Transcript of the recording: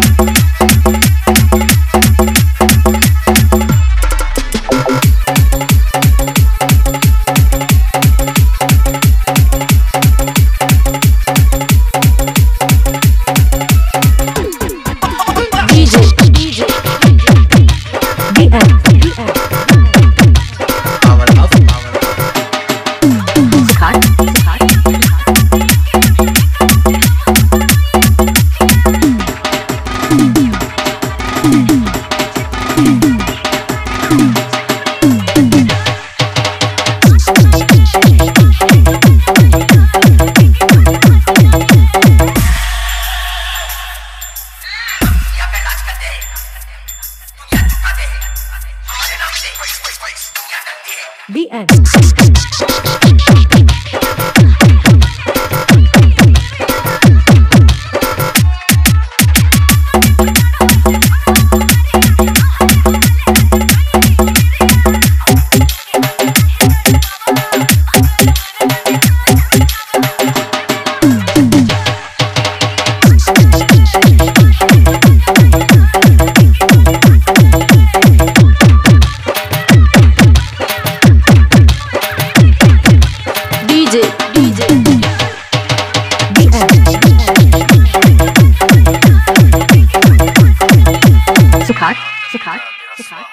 Thank The end. 是卡是卡